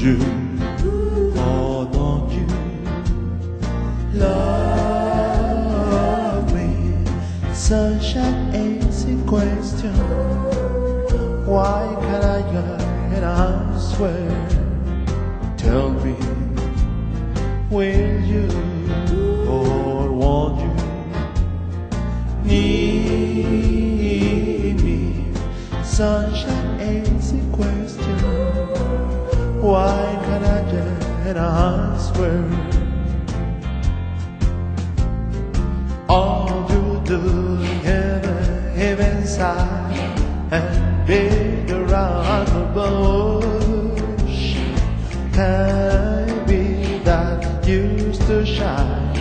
je pendant love me sunshine is question why can I lie and I swear tell me will you or won't you need me why can't I get an answer? All you do heaven, heaven side and big around the bush. Can it be that used to shine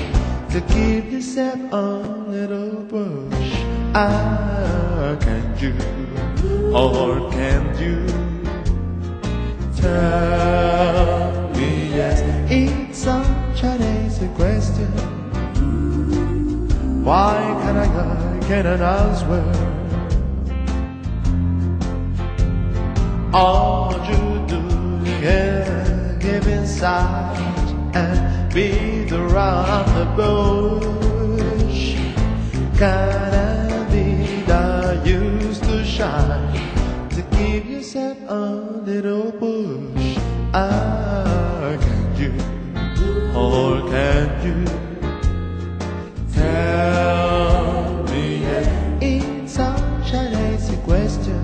to keep yourself on little bush? Ah, can you or can you tell me yes? It's such an easy question. Why can't I get an answer? All you do is give inside and beat around the bush. Can little bush? Ah, can you or can you? Tell me it's such an easy question.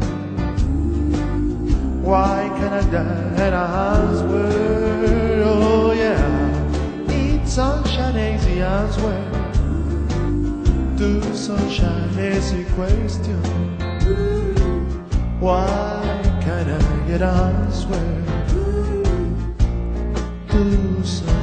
Why can I get an answer? Oh yeah, it's such an easy answer. To sunshine easy question. Why can I get an answer? To sunshine.